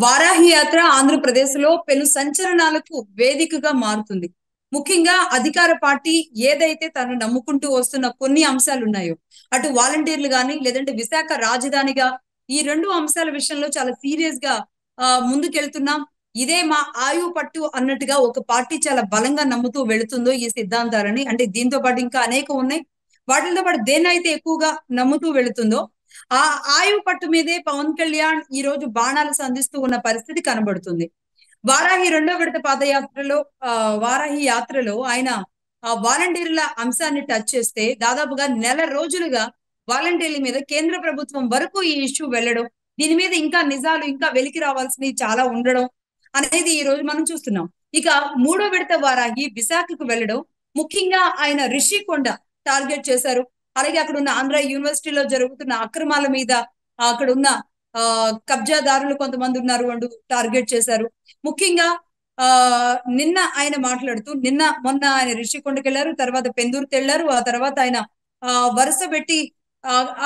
వారాహి యాత్ర ఆంధ్రప్రదేశ్లో పెను సంచలనాలకు వేదికగా మారుతుంది. ముఖ్యంగా అధికార పార్టీ ఏదైతే తను నమ్ముకుంటూ వస్తున్న కొన్ని అంశాలు ఉన్నాయో అటు వాలంటీర్లు గాని లేదంటే విశాఖ రాజధానిగా ఈ రెండు అంశాల విషయంలో చాలా సీరియస్గా ఆ, ముందుకెళ్తున్నాం. ఇదే మా ఆయు పట్టు అన్నట్టుగా ఒక పార్టీ చాలా బలంగా నమ్ముతూ వెళుతుందో ఈ సిద్ధాంతాలని అంటే దీంతో పాటు ఇంకా అనేకం ఉన్నాయి. వాటితో పాటు దేన్నైతే ఎక్కువగా నమ్ముతూ వెళుతుందో ఆ ఆయువు పట్టు మీదే పవన్ కళ్యాణ్ ఈ రోజు బాణాలు సంధిస్తూ ఉన్న పరిస్థితి కనబడుతుంది. వారాహి రెండో విడత పాదయాత్రలో ఆ వారాహి యాత్రలో ఆయన ఆ వాలంటీర్ల అంశాన్ని టచ్ చేస్తే దాదాపుగా నెల రోజులుగా వాలంటీర్ల మీద కేంద్ర ప్రభుత్వం వరకు ఈ ఇష్యూ వెళ్ళడం దీని మీద ఇంకా నిజాలు ఇంకా వెలికి రావాల్సినవి చాలా ఉండడం అనేది ఈ రోజు మనం చూస్తున్నాం. ఇక మూడో విడత వారాహి విశాఖకు వెళ్ళడం ముఖ్యంగా ఆయన రిషికొండ టార్గెట్ చేశారు. అలాగే అక్కడ ఉన్న ఆంధ్ర యూనివర్సిటీలో జరుగుతున్న అక్రమాల మీద అక్కడ ఉన్న ఆ కబ్జాదారులు కొంతమంది ఉన్నారు అంటూ టార్గెట్ చేశారు. ముఖ్యంగా ఆ నిన్న ఆయన మాట్లాడుతూ నిన్న మొన్న ఆయన రిషికొండకి వెళ్ళారు తర్వాత పెందూరుకి వెళ్ళారు ఆ తర్వాత ఆయన ఆ వరుస పెట్టి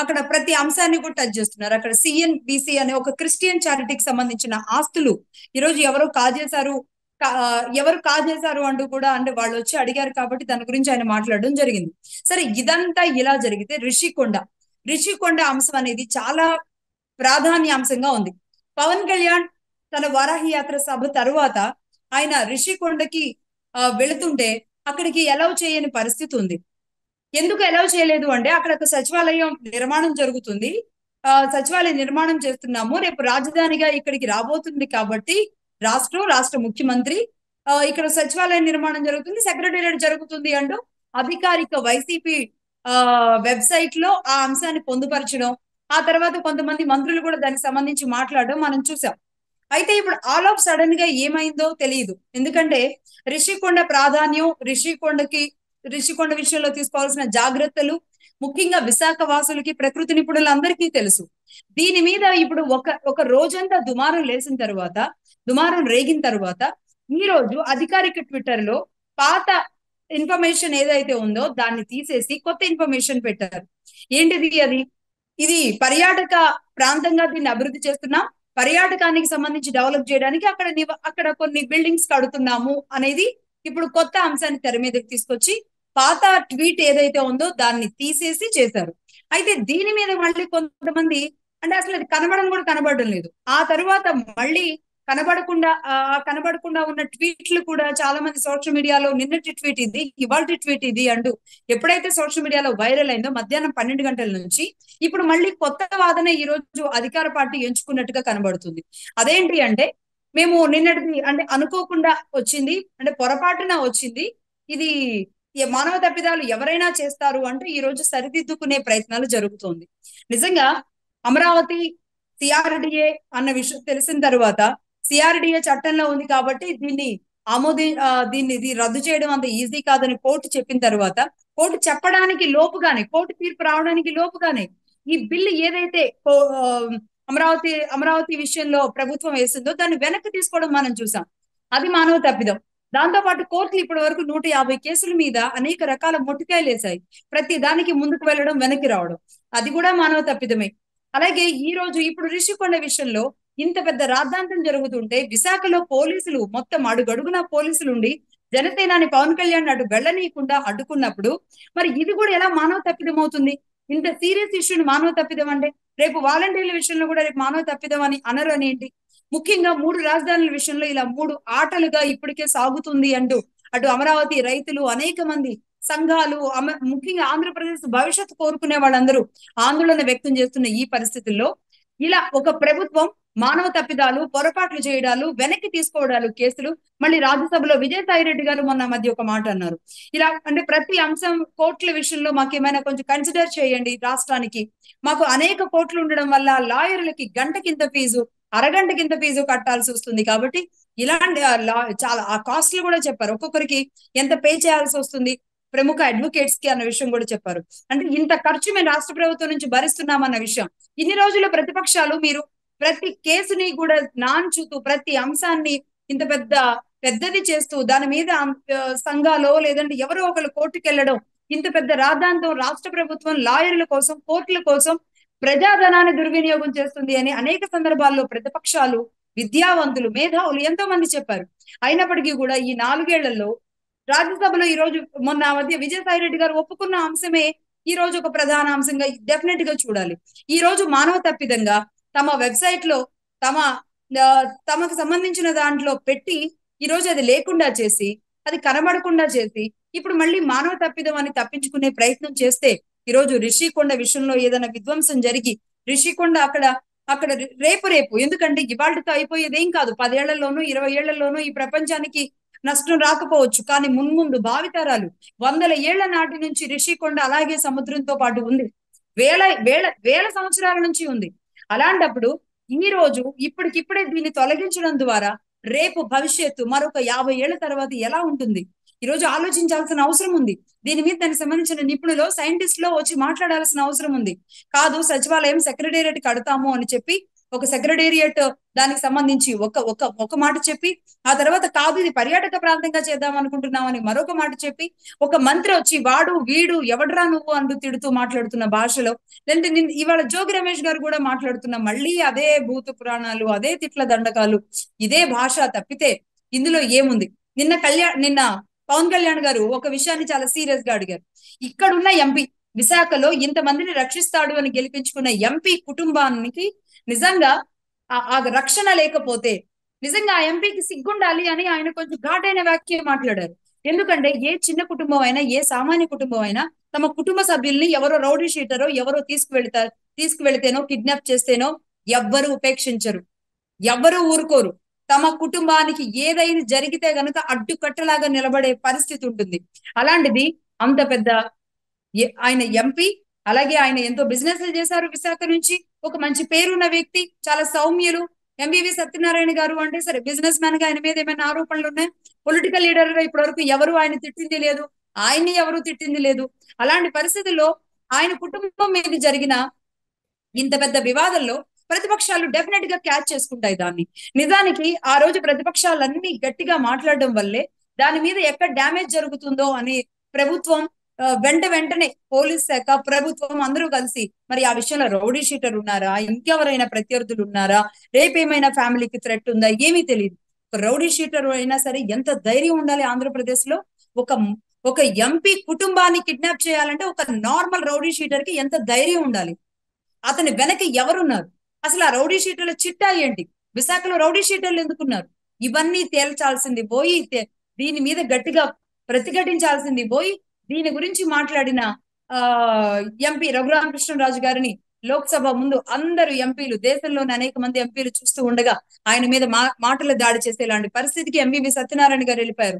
అక్కడ ప్రతి అంశాన్ని కూడా టచ్ చేస్తున్నారు. అక్కడ సిఎన్ బిసి అనే ఒక క్రిస్టియన్ చారిటీకి సంబంధించిన ఆస్తులు ఈరోజు ఎవరో కాజేశారు కా- ఆ, ఎవరు అంటూ కూడా అంటే వాళ్ళు వచ్చి అడిగారు కాబట్టి దాని గురించి ఆయన మాట్లాడడం జరిగింది. సరే ఇదంతా ఇలా జరిగితే రిషికొండ రిషికొండ అంశం అనేది చాలా ప్రాధాన్యాంశంగా ఉంది. పవన్ కళ్యాణ్ తన వారాహి యాత్ర సభ తరువాత ఆయన రిషికొండకి ఆ, వెళుతుంటే అక్కడికి ఎలవ్ చేయని పరిస్థితి ఉంది. ఎందుకు ఎలవ్ చేయలేదు అంటే అక్కడ ఒక సచివాలయం నిర్మాణం జరుగుతుంది. ఆ సచివాలయ నిర్మాణం చేస్తున్నాము. రేపు రాజధానిగా ఇక్కడికి రాబోతుంది కాబట్టి రాష్ట్రం రాష్ట్ర ముఖ్యమంత్రి. ఆ, ఇక్కడ సచివాలయ నిర్మాణం జరుగుతుంది సెక్రటేరియట్ జరుగుతుంది అంటూ అధికారిక వైసీపీ ఆ వెబ్సైట్లో ఆ అంశాన్ని పొందుపరచడం ఆ తర్వాత కొంతమంది మంత్రులు కూడా దానికి సంబంధించి మాట్లాడడం మనం చూసాం. అయితే ఇప్పుడు ఆల్ ఆఫ్ సడన్గా ఏమైందో తెలియదు ఎందుకంటే రిషికొండ ప్రాధాన్యం రిషికొండకి రిషికొండ విషయంలో తీసుకోవాల్సిన జాగ్రత్తలు ముఖ్యంగా విశాఖ వాసులకి ప్రకృతి నిపుణులందరికీ తెలుసు. దీని మీద ఇప్పుడు ఒక ఒక రోజంతా దుమారం లేసిన తర్వాత దుమారం రేగిన తర్వాత ఈ రోజు అధికారిక ట్విట్టర్లో పాత ఇన్ఫర్మేషన్ ఏదైతే ఉందో దాన్ని తీసేసి కొత్త ఇన్ఫర్మేషన్ పెట్టారు. ఏంటిది అది? ఇది పర్యాటక ప్రాంతంగా దీన్ని అభివృద్ధి చేస్తున్నాం. పర్యాటకానికి సంబంధించి డెవలప్ చేయడానికి అక్కడ అక్కడ కొన్ని బిల్డింగ్స్ కడుతున్నాము అనేది ఇప్పుడు కొత్త అంశాన్ని తెర మీదకి తీసుకొచ్చి పాత ట్వీట్ ఏదైతే ఉందో దాన్ని తీసేసి చేశారు. అయితే దీని మీద మళ్ళీ కొంతమంది అంటే అసలు అది కనబడడం కూడా కనబడడం లేదు. ఆ తరువాత మళ్ళీ కనబడకుండా కనబడకుండా ఉన్న ట్వీట్లు కూడా చాలా మంది సోషల్ మీడియాలో నిన్నటి ట్వీట్ ఇది ఇవాళ ట్వీట్ ఇది అంటూ ఎప్పుడైతే సోషల్ మీడియాలో వైరల్ అయిందో మధ్యాహ్నం పన్నెండు గంటల నుంచి ఇప్పుడు మళ్ళీ కొత్త వాదన ఈ రోజు అధికార పార్టీ ఎంచుకున్నట్టుగా కనబడుతుంది. అదేంటి అంటే మేము నిన్నటిది అంటే అనుకోకుండా వచ్చింది అంటే పొరపాటున వచ్చింది ఇది మానవ తప్పిదాలు ఎవరైనా చేస్తారు అంటే ఈ రోజు సరిదిద్దుకునే ప్రయత్నాలు జరుగుతోంది. నిజంగా అమరావతి సిఆర్డిఏ అన్న విషయం తెలిసిన తర్వాత సిఆర్డిఏ చట్టంలో ఉంది కాబట్టి దీన్ని ఆమోది దీన్ని ఇది రద్దు చేయడం అంత ఈజీ కాదని కోర్టు చెప్పిన తర్వాత కోర్టు చెప్పడానికి లోపుగానే కోర్టు తీర్పు రావడానికి లోపుగానే ఈ బిల్లు ఏదైతే అమరావతి అమరావతి విషయంలో ప్రభుత్వం వేసిందో దాన్ని వెనక్కి తీసుకోవడం మనం చూసాం. అది మానవ తప్పిదం. దాంతో పాటు కోర్టులు ఇప్పటి వరకు నూట యాభై కేసుల మీద అనేక రకాల మొట్టికాయలు వేశాయి. ప్రతి దానికి ముందుకు వెళ్ళడం వెనక్కి రావడం. అది కూడా మానవ తప్పిదమే. అలాగే ఈ రోజు ఇప్పుడు రిషికొండ విషయంలో ఇంత పెద్ద రాద్ధాంతం జరుగుతుంటే విశాఖలో పోలీసులు మొత్తం అడుగడుగున పోలీసులు ఉండి జనసేనాని పవన్ కళ్యాణ్ అటు వెళ్ళనీయకుండా అడ్డుకున్నప్పుడు మరి ఇది కూడా ఎలా మానవ తప్పిదం అవుతుంది? ఇంత సీరియస్ ఇష్యూని మానవ తప్పిదం అంటే రేపు వాలంటీర్ల విషయంలో కూడా రేపు మానవ తప్పిదం అని అనరు అని ఏంటి? ముఖ్యంగా మూడు రాజధానుల విషయంలో ఇలా మూడు ఆటలుగా ఇప్పటికే సాగుతుంది అంటూ అటు అమరావతి రైతులు అనేక మంది సంఘాలు అమ- ముఖ్యంగా ఆంధ్రప్రదేశ్ భవిష్యత్తు కోరుకునే వాళ్ళందరూ ఆందోళన వ్యక్తం చేస్తున్న ఈ పరిస్థితుల్లో ఇలా ఒక ప్రభుత్వం మానవ తప్పిదాలు పొరపాట్లు చేయడాలు వెనక్కి తీసుకోవడాలు కేసులు మళ్ళీ రాజ్యసభలో విజయసాయి రెడ్డి గారు మొన్న మధ్య ఒక మాట అన్నారు. ఇలా అంటే ప్రతి అంశం కోర్టుల విషయంలో మాకు ఏమైనా కొంచెం కన్సిడర్ చేయండి రాష్ట్రానికి. మాకు అనేక కోట్లు ఉండడం వల్ల లాయర్లకి గంట కింద ఫీజు అరగంట కింద ఫీజు కట్టాల్సి వస్తుంది కాబట్టి ఇలాంటి చాలా ఆ కాస్ట్లు కూడా చెప్పారు. ఒక్కొక్కరికి ఎంత పే చేయాల్సి వస్తుంది? ప్రముఖ అడ్వకేట్స్కి అన్న విషయం కూడా చెప్పారు. అంటే ఇంత ఖర్చు మేము రాష్ట్ర ప్రభుత్వం నుంచి భరిస్తున్నామన్న విషయం. ఇన్ని రోజుల ప్రతిపక్షాలు మీరు ప్రతి కేసుని కూడా నాంచుతూ ప్రతి అంశాన్ని ఇంత పెద్ద పెద్దది చేస్తూ దాని మీద సంఘాలో లేదంటే ఎవరో ఒకరు కోర్టుకెళ్ళడం ఇంత పెద్ద రాద్ధాంతం రాష్ట్ర ప్రభుత్వం లాయర్ల కోసం కోర్టుల కోసం ప్రజాధనాన్ని దుర్వినియోగం చేస్తుంది అని అనేక సందర్భాల్లో ప్రతిపక్షాలు విద్యావంతులు మేధావులు ఎంతో మంది చెప్పారు. అయినప్పటికీ కూడా ఈ నాలుగేళ్ళలో రాజ్యసభలో ఈ రోజు మొన్న మధ్య విజయసాయి రెడ్డి గారు ఒప్పుకున్న అంశమే ఈ రోజు ఒక ప్రధాన అంశంగా డెఫినెట్గా చూడాలి. ఈ రోజు మానవ తప్పిదంగా తమ వెబ్సైట్లో తమ తమకు సంబంధించిన దాంట్లో పెట్టి ఈ రోజు అది లేకుండా చేసి అది కనబడకుండా చేసి ఇప్పుడు మళ్ళీ మానవ తప్పిదం అని తప్పించుకునే ప్రయత్నం చేస్తే ఈ రోజు రిషికొండ విషయంలో ఏదైనా విధ్వంసం జరిగి రిషికొండ అక్కడ అక్కడ రేపు రేపు. ఎందుకంటే ఇవాళతో అయిపోయేదేం కాదు. పదేళ్ళలోనూ ఇరవై ఏళ్ళలోనూ ఈ ప్రపంచానికి నష్టం రాకపోవచ్చు. కానీ మున్ముందు భావితరాలు వందల ఏళ్ళ నాటి నుంచి రిషికొండ అలాగే సముద్రంతో పాటు ఉంది. వేల వేల వేల సంవత్సరాల నుంచి ఉంది. అలాంటప్పుడు ఈ రోజు ఇప్పటికిప్పుడే దీన్ని తొలగించడం ద్వారా రేపు భవిష్యత్తు మరొక యాభై ఏళ్ళ తర్వాత ఎలా ఉంటుంది? ఈ రోజు ఆలోచించాల్సిన అవసరం ఉంది. దీని మీద దానికి సంబంధించిన నిపుణులు సైంటిస్ట్లో వచ్చి మాట్లాడాల్సిన అవసరం ఉంది. కాదు సచివాలయం సెక్రటేరియట్ కడతాము అని చెప్పి ఒక సెక్రటేరియట్ దానికి సంబంధించి ఒక ఒక ఒక మాట చెప్పి ఆ తర్వాత కాదు ఇది పర్యాటక ప్రాంతంగా చేద్దాం అనుకుంటున్నామని మరొక మాట చెప్పి ఒక మంత్రి వచ్చి వాడు వీడు ఎవడరా నువ్వు అంటూ తిడుతూ మాట్లాడుతున్న భాషలో లేదంటే నేను ఇవాళ జోగి రమేష్ గారు కూడా మాట్లాడుతున్న మళ్ళీ అదే భూత పురాణాలు అదే తిట్ల దండకాలు ఇదే భాష తప్పితే ఇందులో ఏముంది? నిన్న కళ్యాణ్ నిన్న పవన్ కళ్యాణ్ గారు ఒక విషయాన్ని చాలా సీరియస్గా అడిగారు. ఇక్కడున్న ఎంపీ విశాఖలో ఇంతమందిని రక్షిస్తాడు అని గెలిపించుకున్న ఎంపీ కుటుంబానికి నిజంగా ఆ ఆ రక్షణ లేకపోతే నిజంగా ఆ ఎంపీకి సిగ్గుండాలి అని ఆయన కొంచెం ఘాటైన వ్యాఖ్య మాట్లాడారు. ఎందుకంటే ఏ చిన్న కుటుంబం అయినా ఏ సామాన్య కుటుంబం అయినా తమ కుటుంబ సభ్యుల్ని ఎవరో రౌడీ షీటరో ఎవరో తీసుకువెళ్తారు తీసుకువెళితేనో కిడ్నాప్ చేస్తేనో ఎవ్వరు ఉపేక్షించరు. ఎవ్వరూ ఊరుకోరు. తమ కుటుంబానికి ఏదైనా జరిగితే గనుక అడ్డుకట్టలాగా నిలబడే పరిస్థితి ఉంటుంది. అలాంటిది అంత పెద్ద ఆయన ఎంపీ అలాగే ఆయన ఎంతో బిజినెస్ చేశారు విశాఖ నుంచి. ఒక మంచి పేరున్న వ్యక్తి చాలా సౌమ్యులు. ఎంవివి సత్యనారాయణ గారు అంటే సరే బిజినెస్ మ్యాన్గా ఆయన మీద ఏమైనా ఆరోపణలు ఉన్నాయి? పొలిటికల్ లీడర్గా ఇప్పటి వరకు ఎవరు ఆయన తిట్టింది లేదు. ఆయన్ని ఎవరు తిట్టింది లేదు. అలాంటి పరిస్థితుల్లో ఆయన కుటుంబం మీద జరిగిన ఇంత పెద్ద వివాదంలో ప్రతిపక్షాలు డెఫినెట్గా క్యాచ్ చేసుకుంటాయి దాన్ని. నిజానికి ఆ రోజు ప్రతిపక్షాలన్నీ గట్టిగా మాట్లాడడం వల్లే దాని మీద ఎక్కడ డ్యామేజ్ జరుగుతుందో అని ప్రభుత్వం వెంట వెంటనే పోలీస్ శాఖ ప్రభుత్వం అందరూ కలిసి మరి ఆ విషయంలో రౌడీ షీటర్ ఉన్నారా? ఇంకెవరైనా ప్రత్యర్థులు ఉన్నారా? రేపేమైనా ఫ్యామిలీకి థ్రెట్ ఉందా? ఏమీ తెలియదు ఒక రౌడీ షీటర్ అయినా సరే ఎంత ధైర్యం ఉండాలి ఆంధ్రప్రదేశ్లో ఒక ఒక ఎంపీ కుటుంబాన్ని కిడ్నాప్ చేయాలంటే ఒక నార్మల్ రౌడీ షీటర్కి ఎంత ధైర్యం ఉండాలి? అతని వెనక ఎవరున్నారు? అసలు ఆ రౌడీ షీటర్ల చిట్టా ఏంటి? విశాఖలో రౌడీ షీటర్లు ఎందుకున్నారు? ఇవన్నీ తేల్చాల్సింది పోయి దీని మీద గట్టిగా ప్రతిఘటించాల్సింది పోయి దీని గురించి మాట్లాడిన ఆ ఎంపీ రఘురామకృష్ణరాజు గారిని లోక్సభ ముందు అందరు ఎంపీలు దేశంలోని అనేక మంది ఎంపీలు చూస్తూ ఉండగా ఆయన మీద మా మాటలు దాడి చేసేలాంటి పరిస్థితికి ఎంబీవి సత్యనారాయణ గారు వెళ్ళిపోయారు.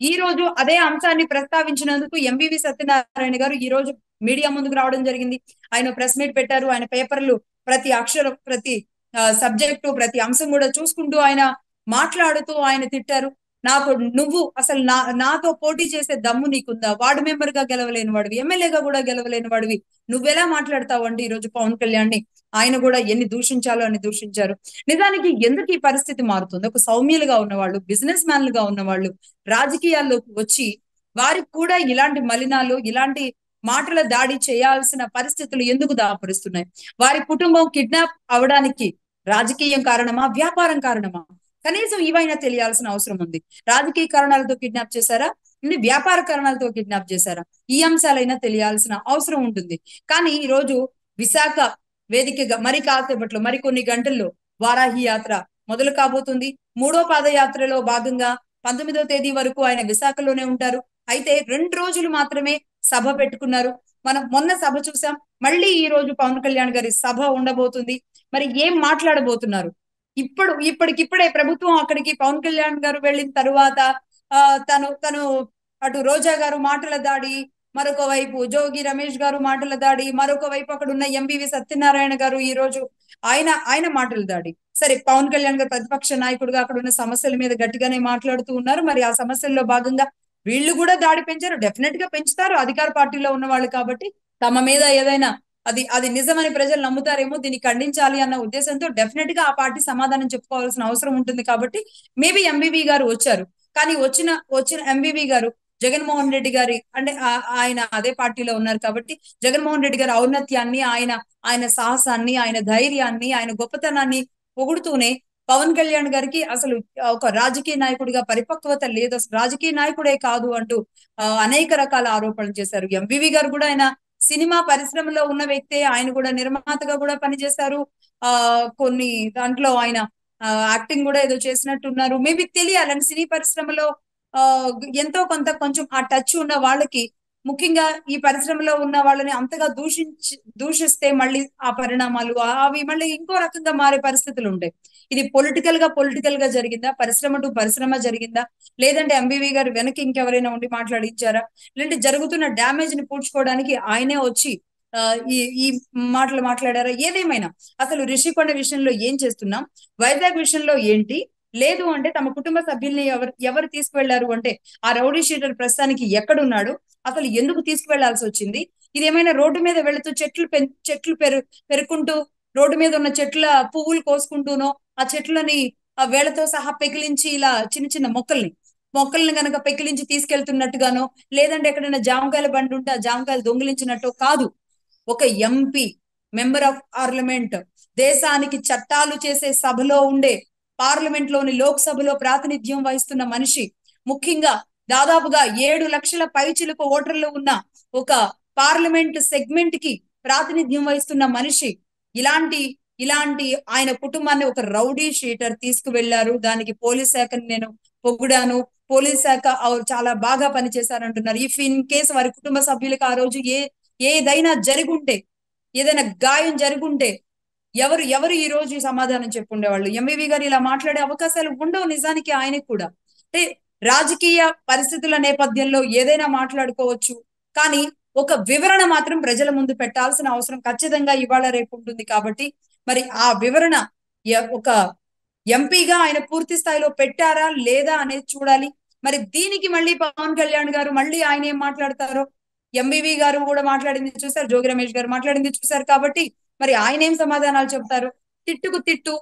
ఈ రోజు అదే అంశాన్ని ప్రస్తావించినందుకు ఎంబీవి సత్యనారాయణ గారు ఈ రోజు మీడియా ముందుకు రావడం జరిగింది. ఆయన ప్రెస్ మీట్ పెట్టారు. ఆయన పేపర్లు ప్రతి అక్షరం ప్రతి సబ్జెక్టు ప్రతి అంశం కూడా చూసుకుంటూ ఆయన మాట్లాడుతూ ఆయన తిట్టారు. నాకు నువ్వు అసలు నా నాతో పోటీ చేసే దమ్ము నీకుందా? వార్డు మెంబర్గా గెలవలేని వాడివి ఎమ్మెల్యేగా కూడా గెలవలేని వాడివి. నువ్వెలా మాట్లాడతావండి ఈ రోజు పవన్ కళ్యాణ్ని ఆయన కూడా ఎన్ని దూషించాలో అని దూషించారు. నిజానికి ఎందుకు ఈ పరిస్థితి మారుతుంది? ఒక సౌమ్యులుగా ఉన్నవాళ్ళు బిజినెస్ మ్యాన్లుగా ఉన్నవాళ్ళు రాజకీయాల్లోకి వచ్చి వారికి కూడా ఇలాంటి మలినాలు ఇలాంటి మాటల దాడి చేయాల్సిన పరిస్థితులు ఎందుకు దాపరుస్తున్నాయి? వారి కుటుంబం కిడ్నాప్ అవడానికి రాజకీయం కారణమా? వ్యాపారం కారణమా? కనీసం ఇవైనా తెలియాల్సిన అవసరం ఉంది. రాజకీయ కారణాలతో కిడ్నాప్ చేశారా? ఇది వ్యాపార కారణాలతో కిడ్నాప్ చేశారా? ఈ అంశాలైనా తెలియాల్సిన అవసరం ఉంటుంది. కానీ ఈ రోజు విశాఖ వేదికగా మరి కాసేపట్లో మరికొన్ని గంటల్లో వారాహి యాత్ర మొదలు కాబోతుంది. మూడో పాదయాత్రలో భాగంగా పంతొమ్మిదో తేదీ వరకు ఆయన విశాఖలోనే ఉంటారు. అయితే రెండు రోజులు మాత్రమే సభ పెట్టుకున్నారు. మనం మొన్న సభ చూసాం. మళ్ళీ ఈ రోజు పవన్ కళ్యాణ్ గారి సభ ఉండబోతుంది. మరి ఏం మాట్లాడబోతున్నారు? ఇప్పుడు ఇప్పటికిప్పుడే ప్రభుత్వం అక్కడికి పవన్ కళ్యాణ్ గారు వెళ్ళిన తరువాత ఆ తను తను అటు రోజా గారు మాటల దాడి మరొక వైపు జోగి రమేష్ గారు మాటల దాడి మరొక వైపు అక్కడ ఉన్న ఎంబీవి సత్యనారాయణ గారు ఈ రోజు ఆయన ఆయన మాటల దాడి. సరే పవన్ కళ్యాణ్ గారు ప్రతిపక్ష నాయకుడుగా అక్కడ ఉన్న సమస్యల మీద గట్టిగానే మాట్లాడుతూ ఉన్నారు. మరి ఆ సమస్యల్లో భాగంగా వీళ్ళు కూడా దాడి పెంచారు. డెఫినెట్గా పెంచుతారు. అధికార పార్టీలో ఉన్న వాళ్ళు కాబట్టి తమ మీద ఏదైనా అది అది నిజమని ప్రజలు నమ్ముతారేమో దీన్ని ఖండించాలి అన్న ఉద్దేశంతో డెఫినెట్గా ఆ పార్టీ సమాధానం చెప్పుకోవాల్సిన అవసరం ఉంటుంది కాబట్టి మేబీ ఎంబీబీ గారు వచ్చారు. కానీ వచ్చిన వచ్చిన ఎంబీబీ గారు జగన్మోహన్ రెడ్డి గారి అంటే ఆయన అదే పార్టీలో ఉన్నారు కాబట్టి జగన్మోహన్ రెడ్డి గారి ఔన్నత్యాన్ని ఆయన ఆయన సాహసాన్ని ఆయన ధైర్యాన్ని ఆయన గొప్పతనాన్ని పొగుడుతూనే పవన్ కళ్యాణ్ గారికి అసలు ఒక రాజకీయ నాయకుడిగా పరిపక్వత లేదు. అసలు రాజకీయ నాయకుడే కాదు అంటూ అనేక రకాల ఆరోపణలు చేశారు. ఎంవివి గారు కూడా ఆయన సినిమా పరిశ్రమలో ఉన్న వ్యక్తే. ఆయన కూడా నిర్మాతగా కూడా పనిచేశారు. ఆ కొన్ని దాంట్లో ఆయన యాక్టింగ్ కూడా ఏదో చేసినట్టున్నారు. మేబీ తెలియాలని సినీ పరిశ్రమలో ఆ ఎంతో కొంత కొంచెం ఆ టచ్ ఉన్న వాళ్ళకి ముఖ్యంగా ఈ పరిశ్రమలో ఉన్న వాళ్ళని అంతగా దూషించి దూషిస్తే మళ్ళీ ఆ పరిణామాలు అవి మళ్ళీ ఇంకో రకంగా మారే పరిస్థితులు ఉంటాయి ఇది పొలిటికల్గా పొలిటికల్గా జరిగిందా? పరిశ్రమ టు పరిశ్రమ జరిగిందా? లేదంటే ఎంబీవీ గారు వెనక్కి ఇంకెవరైనా ఉండి మాట్లాడించారా? లేదంటే జరుగుతున్న డ్యామేజ్ని పూడ్చుకోవడానికి ఆయనే వచ్చి ఆ, ఈ ఈ మాటలు మాట్లాడారా? ఏదేమైనా. అసలు రిషికొండ విషయంలో ఏం చేస్తున్నాం? వైజాగ్ విషయంలో ఏంటి? లేదు అంటే తమ కుటుంబ సభ్యుల్ని ఎవరు ఎవరు తీసుకువెళ్ళారు అంటే ఆ రౌడీ షీటర్ ప్రస్తుతానికి ఎక్కడున్నాడు? అసలు ఎందుకు తీసుకువెళ్ళాల్సి వచ్చింది? ఇది ఏమైనా రోడ్డు మీద వెళుతూ చెట్లు పెం చెట్లు పెరు పెరుకుంటూ రోడ్డు మీద ఉన్న చెట్ల పువ్వులు కోసుకుంటూనో ఆ చెట్లని ఆ వేళతో సహా పెకిలించి ఇలా చిన్న చిన్న మొక్కల్ని మొక్కల్ని గనక పెకిలించి తీసుకెళ్తున్నట్టుగానో లేదంటే ఎక్కడైనా జామకాయల బండి ఉంటే ఆ జామకాయలు దొంగిలించినట్టు కాదు. ఒక ఎంపీ మెంబర్ ఆఫ్ పార్లమెంట్ దేశానికి చట్టాలు చేసే సభలో ఉండే పార్లమెంట్లోని లోక్సభలో ప్రాతినిధ్యం వహిస్తున్న మనిషి ముఖ్యంగా దాదాపుగా ఏడు లక్షల పైచిలకు ఓటర్లు ఉన్న ఒక పార్లమెంట్ సెగ్మెంట్కి ప్రాతినిధ్యం వహిస్తున్న మనిషి ఇలాంటి ఇలాంటి ఆయన కుటుంబాన్ని ఒక రౌడీ షీటర్ తీసుకువెళ్ళారు. దానికి పోలీస్ శాఖని నేను పొగ్గుడాను పోలీస్ శాఖ చాలా బాగా పనిచేశారంటున్నారు. ఇఫ్ ఇన్ కేసు వారి కుటుంబ సభ్యులకు ఆ రోజు ఏ ఏదైనా జరుగుంటే ఏదైనా గాయం జరుగుంటే ఎవరు ఎవరు ఈ రోజు సమాధానం చెప్పుండేవాళ్ళు? ఎంవివి గారు ఇలా మాట్లాడే అవకాశాలు ఉండవు నిజానికి ఆయనకు కూడా. అంటే రాజకీయ పరిస్థితుల నేపథ్యంలో ఏదైనా మాట్లాడుకోవచ్చు కానీ ఒక వివరణ మాత్రం ప్రజల ముందు పెట్టాల్సిన అవసరం ఖచ్చితంగా ఇవాళ రేపు ఉంటుంది కాబట్టి మరి ఆ వివరణ ఒక ఎంపీగా ఆయన పూర్తి స్థాయిలో పెట్టారా లేదా అనేది చూడాలి. మరి దీనికి మళ్ళీ పవన్ కళ్యాణ్ గారు మళ్ళీ ఆయన ఏం మాట్లాడతారో? ఎంబీవి గారు కూడా మాట్లాడింది చూశారు జోగి రమేష్ గారు మాట్లాడింది చూశారు కాబట్టి మరి ఆయన ఏం సమాధానాలు చెప్తారు? తిట్టుకు తిట్టు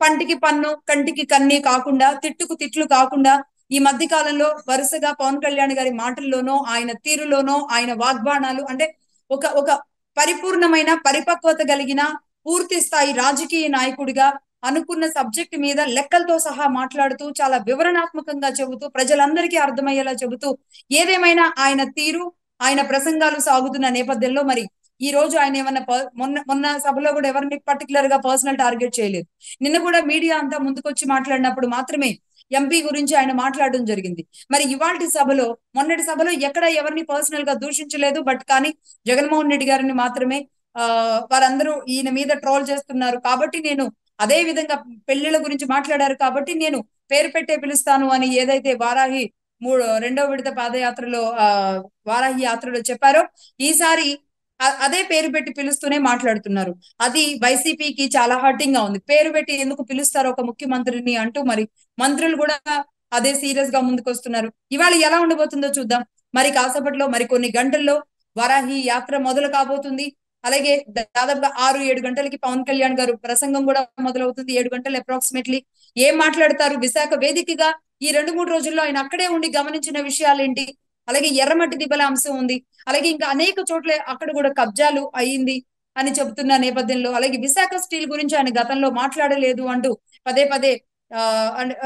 పంటికి పన్ను కంటికి కన్ని కాకుండా తిట్టుకు తిట్లు కాకుండా ఈ మధ్య కాలంలో వరుసగా పవన్ కళ్యాణ్ గారి మాటల్లోనో ఆయన తీరులోనో ఆయన వాగ్బాణాలు అంటే ఒక ఒక పరిపూర్ణమైన పరిపక్వత కలిగిన పూర్తి స్థాయి రాజకీయ నాయకుడిగా అనుకున్న సబ్జెక్ట్ మీద లెక్కలతో సహా మాట్లాడుతూ చాలా వివరణాత్మకంగా చెబుతూ ప్రజలందరికీ అర్థమయ్యేలా చెబుతూ ఏదేమైనా ఆయన తీరు ఆయన ప్రసంగాలు సాగుతున్న నేపథ్యంలో మరి ఈ రోజు ఆయన ఏమన్నా మొన్న మొన్న సభలో కూడా ఎవరిని పర్టికులర్గా పర్సనల్ టార్గెట్ చేయలేదు. నిన్న కూడా మీడియా అంతా ముందుకొచ్చి మాట్లాడినప్పుడు మాత్రమే ఎంపీ గురించి ఆయన మాట్లాడడం జరిగింది. మరి ఇవాళ సభలో మొన్నటి సభలో ఎక్కడ ఎవరిని పర్సనల్గా దూషించలేదు బట్ కానీ జగన్మోహన్ రెడ్డి గారిని మాత్రమే ఆ వారందరూ ఈయన మీద ట్రోల్ చేస్తున్నారు. కాబట్టి నేను అదే విధంగా పెళ్ళిళ్ళ గురించి మాట్లాడారు కాబట్టి నేను పేరు పెట్టే పిలుస్తాను అని ఏదైతే వారాహి మూడు రెండో విడత పాదయాత్రలో ఆ వారాహి యాత్రలో చెప్పారో ఈసారి అదే పేరు పెట్టి పిలుస్తూనే మాట్లాడుతున్నారు. అది వైసీపీకి చాలా హర్టింగ్గా ఉంది. పేరు పెట్టి ఎందుకు పిలుస్తారు ఒక ముఖ్యమంత్రిని అంటూ మరి మంత్రులు కూడా అదే సీరియస్గా ముందుకు వస్తున్నారు ఇవాళ ఎలా ఉండబోతుందో చూద్దాం. మరి కాసేపట్లో మరి కొన్ని గంటల్లో వరాహి యాత్ర మొదలు కాబోతుంది. అలాగే దాదాపుగా ఆరు ఏడు గంటలకి పవన్ కళ్యాణ్ గారు ప్రసంగం కూడా మొదలవుతుంది. ఏడు గంటలు అప్రాక్సిమేట్లీ ఏం మాట్లాడతారు? విశాఖ వేదికగా ఈ రెండు మూడు రోజుల్లో ఆయన అక్కడే ఉండి గమనించిన విషయాలేంటి? అలాగే ఎర్రమట్టి దిబ్బల అంశం ఉంది. అలాగే ఇంకా అనేక చోట్ల అక్కడ కూడా కబ్జాలు అయ్యింది అని చెబుతున్న నేపథ్యంలో అలాగే విశాఖ స్టీల్ గురించి ఆయన గతంలో మాట్లాడలేదు అంటూ పదే పదే ఆ,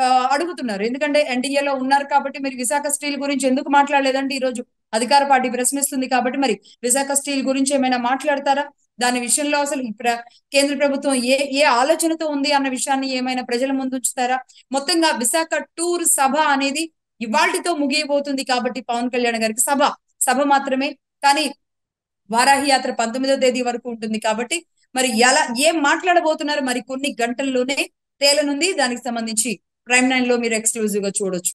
ఆ, అడుగుతున్నారు. ఎందుకంటే ఎన్డీఏలో ఉన్నారు కాబట్టి మరి విశాఖ స్టీల్ గురించి ఎందుకు మాట్లాడలేదంటే ఈ రోజు అధికార పార్టీ ప్రశ్నిస్తుంది కాబట్టి మరి విశాఖ స్టీల్ గురించి ఏమైనా మాట్లాడతారా? దాని విషయంలో అసలు ఇప్పుడు కేంద్ర ప్రభుత్వం ఏ ఏ ఆలోచనతో ఉంది అన్న విషయాన్ని ఏమైనా ప్రజల ముందు ఉంచుతారా? మొత్తంగా విశాఖ టూర్ సభ అనేది ఇవాళ్టితో ముగియబోతుంది కాబట్టి పవన్ కళ్యాణ్ గారికి సభ. సభ మాత్రమే కానీ వారాహి యాత్ర పంతొమ్మిదో తేదీ వరకు ఉంటుంది కాబట్టి మరి ఎలా ఏం మాట్లాడబోతున్నారు మరి కొన్ని గంటల్లోనే తేలనుంది. దానికి సంబంధించి ప్రైమ్ నైన్లో మీరు ఎక్స్క్లూజివ్గా చూడొచ్చు.